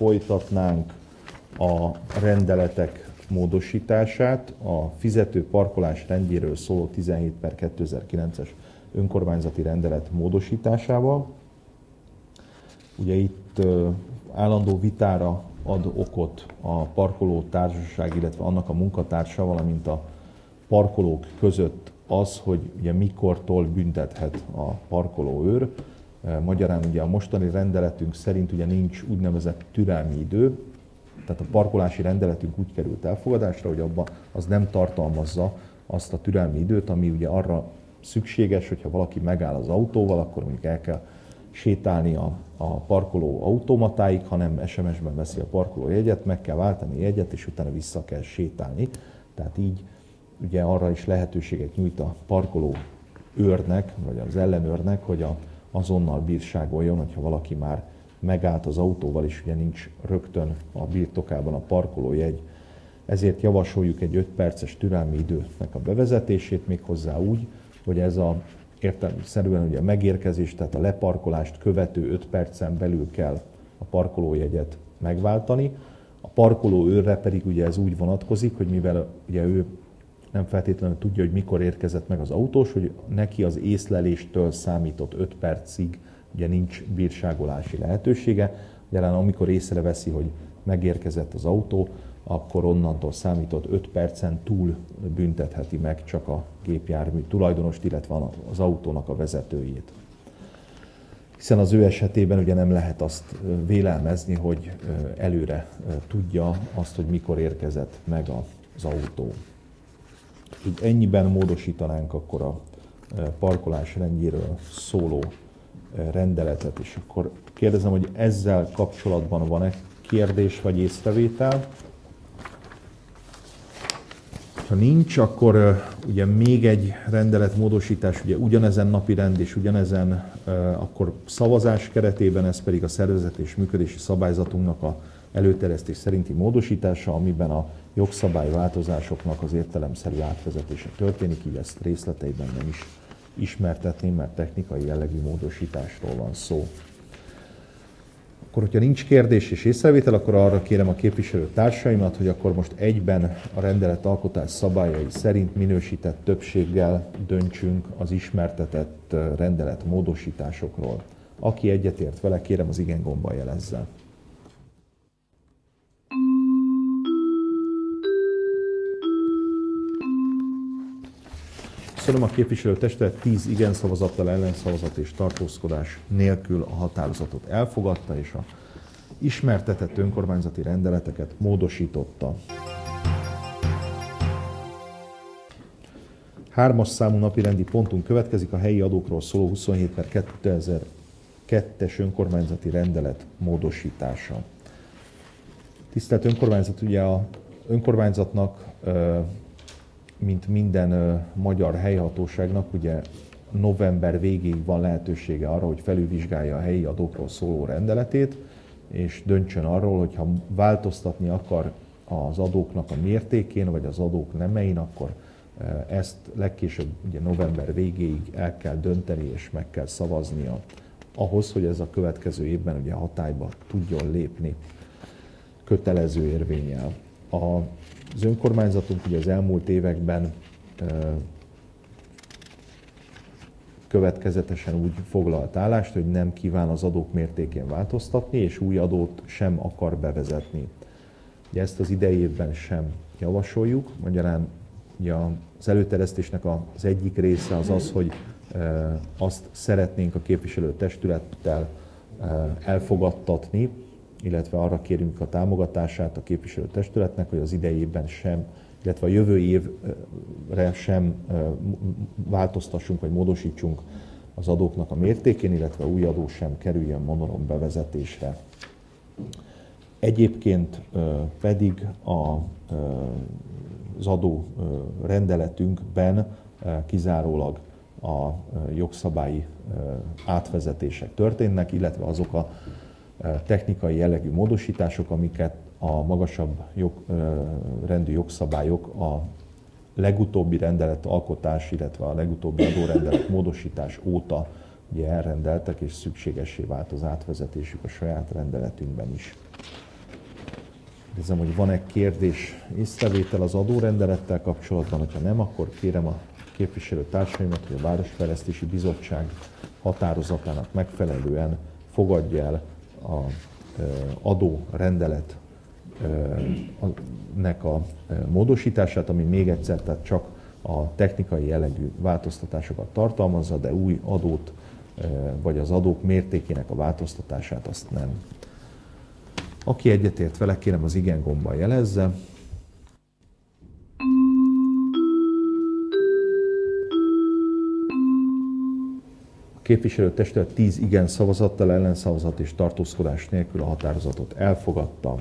folytatnánk a rendeletek módosítását, a fizető parkolás rendjéről szóló 17 per 2009-es önkormányzati rendelet módosításával. Ugye itt állandó vitára ad okot a parkoló társaság, illetve annak a munkatársa, valamint a parkolók között az, hogy ugye mikortól büntethet a parkolóőr. Magyarán ugye a mostani rendeletünk szerint ugye nincs úgynevezett türelmi idő, tehát a parkolási rendeletünk úgy került elfogadásra, hogy abban az nem tartalmazza azt a türelmi időt, ami ugye arra szükséges, hogyha valaki megáll az autóval, akkor mondjuk el kell sétálni a, a parkoló automatáig, hanem SMS-ben veszi a parkoló jegyet, meg kell váltani jegyet, és utána vissza kell sétálni. Tehát így ugye arra is lehetőséget nyújt a parkoló őrnek, vagy az ellenőrnek, hogy a, azonnal bírságoljon, hogyha valaki már megállt az autóval, és ugye nincs rögtön a birtokában a parkolójegy. Ezért javasoljuk egy 5 perces türelmi időnek a bevezetését, méghozzá úgy, hogy ez a értelmszerűen ugye a megérkezés, tehát a leparkolást követő 5 percen belül kell a parkolójegyet megváltani. A parkoló őrre pedig ugye ez úgy vonatkozik, hogy mivel ugye ő nem feltétlenül tudja, hogy mikor érkezett meg az autós, hogy neki az észleléstől számított 5 percig ugye nincs bírságolási lehetősége. Jelen amikor észreveszi, hogy megérkezett az autó, akkor onnantól számított 5 percen túl büntetheti meg csak a gépjármű tulajdonost, illetve az autónak a vezetőjét. Hiszen az ő esetében ugye nem lehet azt vélelmezni, hogy előre tudja azt, hogy mikor érkezett meg az autó. Így ennyiben módosítanánk akkor a parkolás rendjéről szóló rendeletet, és akkor kérdezem, hogy ezzel kapcsolatban van-e kérdés vagy észrevétel? Ha nincs, akkor ugye még egy rendeletmódosítás, ugye ugyanezen napi rend és ugyanezen akkor szavazás keretében, ez pedig a szervezet és működési szabályzatunknak a előteresztés szerinti módosítása, amiben a jogszabályváltozásoknak az értelemszerű átvezetése történik, így ezt részleteiben nem is ismertetném, mert technikai jellegű módosításról van szó. Akkor, hogyha nincs kérdés és észrevétel, akkor arra kérem a képviselő társaimat, hogy akkor most egyben a rendelet alkotás szabályai szerint minősített többséggel döntsünk az ismertetett rendelet módosításokról. Aki egyetért vele, kérem az igen gomba jelezze. Köszönöm a képviselő testület 10 igen szavazattal, ellenszavazat és tartózkodás nélkül a határozatot elfogadta, és a ismertetett önkormányzati rendeleteket módosította. Hármas számú napi rendi pontunk következik a helyi adókról szóló 27 per 2002-es önkormányzati rendelet módosítása. Tisztelt önkormányzat, ugye a önkormányzatnak mint minden magyar helyhatóságnak, ugye november végéig van lehetősége arra, hogy felülvizsgálja a helyi adókról szóló rendeletét, és döntsön arról, hogy ha változtatni akar az adóknak a mértékén, vagy az adók nemein, akkor ezt legkésőbb ugye november végéig el kell dönteni és meg kell szavaznia ahhoz, hogy ez a következő évben ugye hatályba tudjon lépni kötelező érvényel. Az önkormányzatunk ugye az elmúlt években következetesen úgy foglalt állást, hogy nem kíván az adók mértékén változtatni, és új adót sem akar bevezetni. Ugye ezt az idei évben sem javasoljuk, magyarán ugye az előteresztésnek az egyik része az az, hogy azt szeretnénk a képviselő testülettel elfogadtatni, illetve arra kérünk a támogatását a képviselőtestületnek, hogy az idei évben sem, illetve a jövő évre sem változtassunk vagy módosítsunk az adóknak a mértékén, illetve új adó sem kerüljön monoron bevezetésre. Egyébként pedig a, az adó rendeletünkben kizárólag a jogszabályi átvezetések történnek, illetve azok a technikai jellegű módosítások, amiket a magasabb jog, rendű jogszabályok a legutóbbi rendelet alkotás, illetve a legutóbbi adórendelet módosítás óta ugye elrendeltek, és szükségessé vált az átvezetésük a saját rendeletünkben is. Kérdezem, hogy van-e kérdés, észrevétel az adórendelettel kapcsolatban, hogyha nem, akkor kérem a képviselő társaimat, hogy a Városfejlesztési Bizottság határozatának megfelelően fogadja el a adórendelet nek a módosítását, ami még egyszer, tehát csak a technikai jellegű változtatásokat tartalmazza, de új adót vagy az adók mértékének a változtatását azt nem. Aki egyetért vele, kérem az igen gomba jelezze. Képviselőtestület 10 igen szavazattal, ellenszavazat és tartózkodás nélkül a határozatot elfogadta.